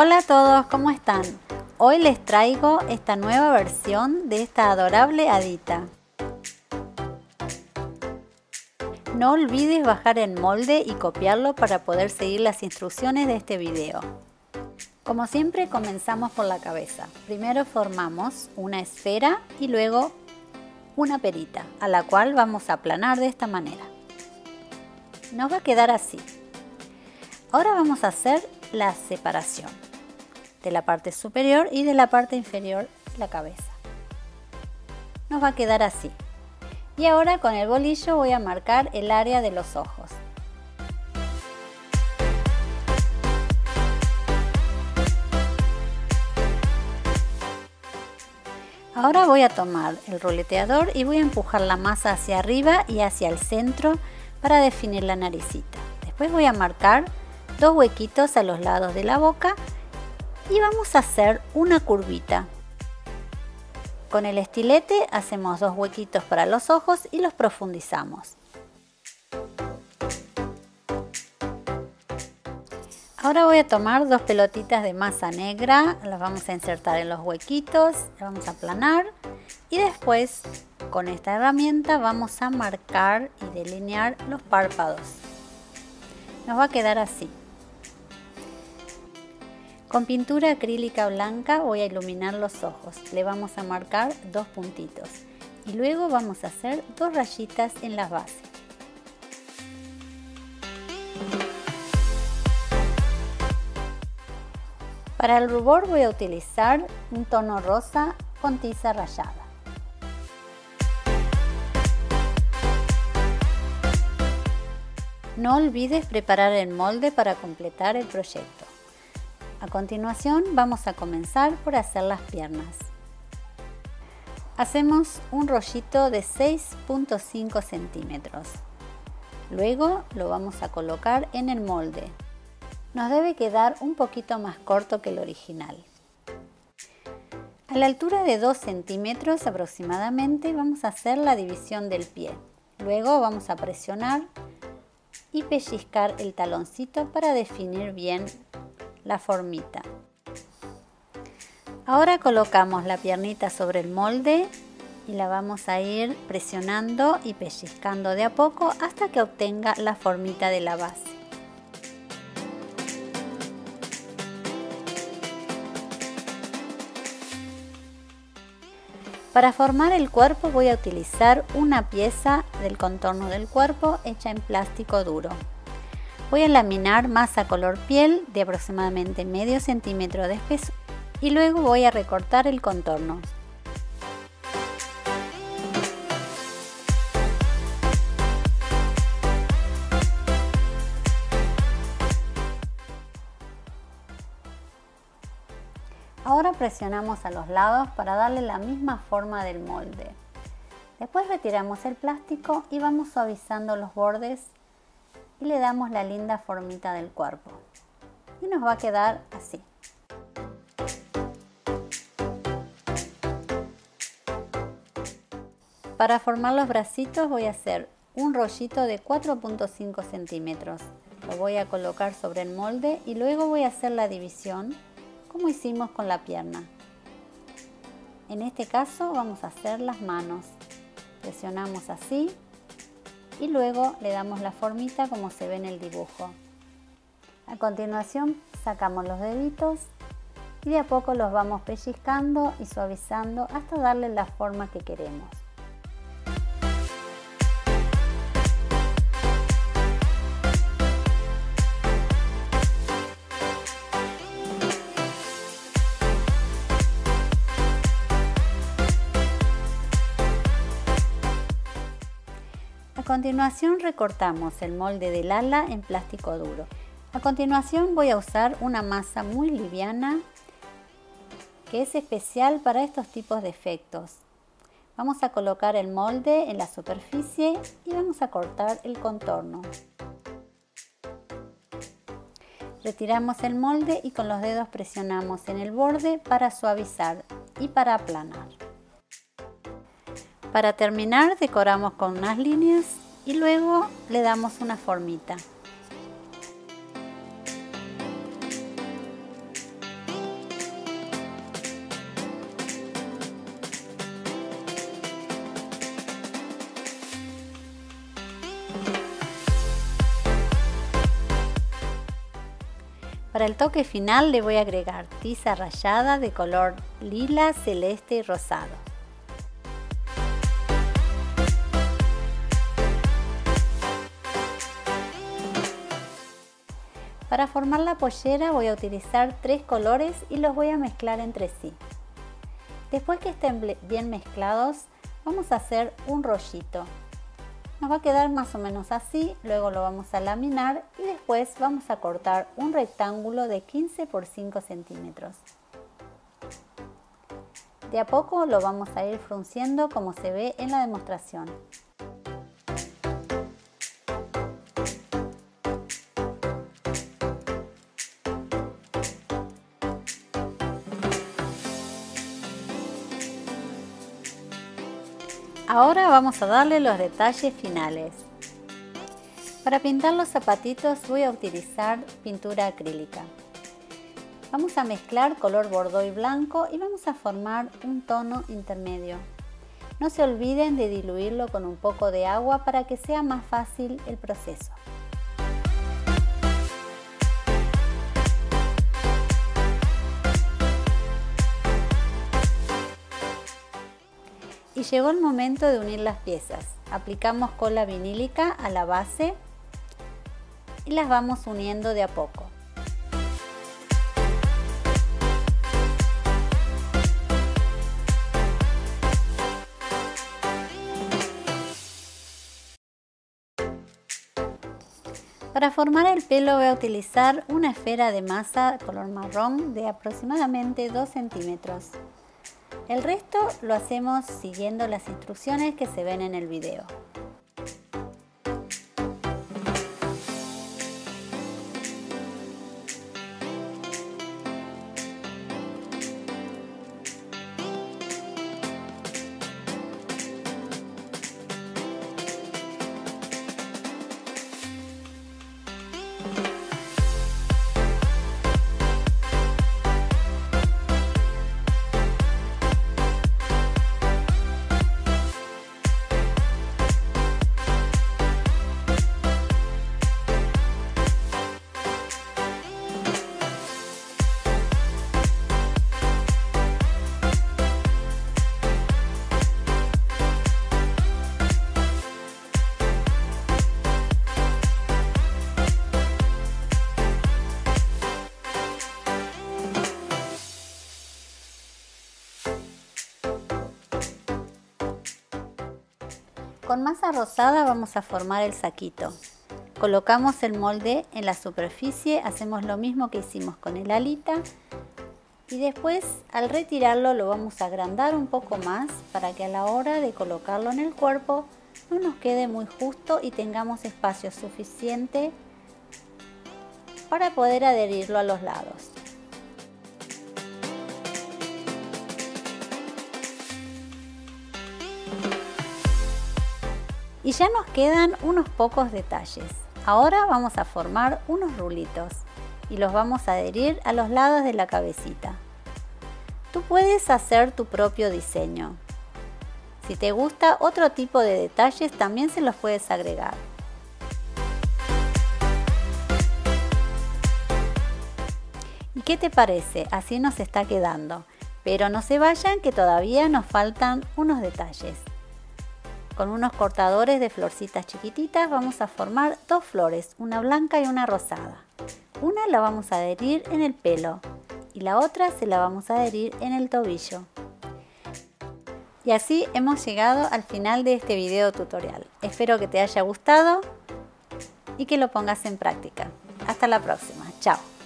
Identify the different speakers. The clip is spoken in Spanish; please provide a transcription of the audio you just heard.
Speaker 1: Hola a todos, ¿cómo están? Hoy les traigo esta nueva versión de esta adorable hadita. No olvides bajar el molde y copiarlo para poder seguir las instrucciones de este video. Como siempre comenzamos por la cabeza. Primero formamos una esfera y luego una perita, a la cual vamos a aplanar de esta manera. Nos va a quedar así. Ahora vamos a hacer la separación de la parte superior y de la parte inferior la cabeza. Nos va a quedar así. Y ahora con el bolillo voy a marcar el área de los ojos. Ahora voy a tomar el ruleteador y voy a empujar la masa hacia arriba y hacia el centro para definir la naricita. Después voy a marcar dos huequitos a los lados de la boca y vamos a hacer una curvita. Con el estilete hacemos dos huequitos para los ojos y los profundizamos. Ahora voy a tomar dos pelotitas de masa negra, las vamos a insertar en los huequitos, las vamos a aplanar y después con esta herramienta vamos a marcar y delinear los párpados. Nos va a quedar así. Con pintura acrílica blanca voy a iluminar los ojos. Le vamos a marcar dos puntitos. Y luego vamos a hacer dos rayitas en las bases. Para el rubor voy a utilizar un tono rosa con tiza rayada. No olvides preparar el molde para completar el proyecto. A continuación vamos a comenzar por hacer las piernas. Hacemos un rollito de 6.5 centímetros. Luego lo vamos a colocar en el molde. Nos debe quedar un poquito más corto que el original. A la altura de 2 centímetros aproximadamente vamos a hacer la división del pie. Luego vamos a presionar y pellizcar el taloncito para definir bien la formita. Ahora colocamos la piernita sobre el molde y la vamos a ir presionando y pellizcando de a poco hasta que obtenga la formita de la base. Para formar el cuerpo voy a utilizar una pieza del contorno del cuerpo hecha en plástico duro. Voy a laminar masa color piel de aproximadamente medio centímetro de espeso y luego voy a recortar el contorno. Ahora presionamos a los lados para darle la misma forma del molde. Después retiramos el plástico y vamos suavizando los bordes y le damos la linda formita del cuerpo. Y nos va a quedar así. Para formar los bracitos voy a hacer un rollito de 4.5 centímetros. Lo voy a colocar sobre el molde y luego voy a hacer la división como hicimos con la pierna. En este caso vamos a hacer las manos. Presionamos así y luego le damos la formita como se ve en el dibujo. A continuación sacamos los deditos y de a poco los vamos pellizcando y suavizando hasta darle la forma que queremos. Continuación recortamos el molde del ala en plástico duro. A continuación voy a usar una masa muy liviana que es especial para estos tipos de efectos. Vamos a colocar el molde en la superficie y vamos a cortar el contorno. Retiramos el molde y con los dedos presionamos en el borde para suavizar y para aplanar. Para terminar decoramos con unas líneas y luego le damos una formita. Para el toque final le voy a agregar tiza rayada de color lila, celeste y rosado. Para formar la pollera voy a utilizar tres colores y los voy a mezclar entre sí. Después que estén bien mezclados, vamos a hacer un rollito. Nos va a quedar más o menos así, luego lo vamos a laminar y después vamos a cortar un rectángulo de 15 por 5 centímetros. De a poco lo vamos a ir frunciendo como se ve en la demostración. Ahora vamos a darle los detalles finales. Para pintar los zapatitos voy a utilizar pintura acrílica. Vamos a mezclar color bordeaux y blanco y vamos a formar un tono intermedio. No se olviden de diluirlo con un poco de agua para que sea más fácil el proceso. Llegó el momento de unir las piezas. Aplicamos cola vinílica a la base y las vamos uniendo de a poco. Para formar el pelo voy a utilizar una esfera de masa color marrón de aproximadamente 2 centímetros. El resto lo hacemos siguiendo las instrucciones que se ven en el video. Con masa rosada vamos a formar el saquito. Colocamos el molde en la superficie, hacemos lo mismo que hicimos con el alita y después al retirarlo lo vamos a agrandar un poco más para que a la hora de colocarlo en el cuerpo no nos quede muy justo y tengamos espacio suficiente para poder adherirlo a los lados. Y ya nos quedan unos pocos detalles. Ahora vamos a formar unos rulitos y los vamos a adherir a los lados de la cabecita. Tú puedes hacer tu propio diseño. Si te gusta otro tipo de detalles también se los puedes agregar. ¿Y qué te parece? Así nos está quedando. Pero no se vayan que todavía nos faltan unos detalles. Con unos cortadores de florcitas chiquititas vamos a formar dos flores, una blanca y una rosada. Una la vamos a adherir en el pelo y la otra se la vamos a adherir en el tobillo. Y así hemos llegado al final de este video tutorial. Espero que te haya gustado y que lo pongas en práctica. Hasta la próxima. Chao.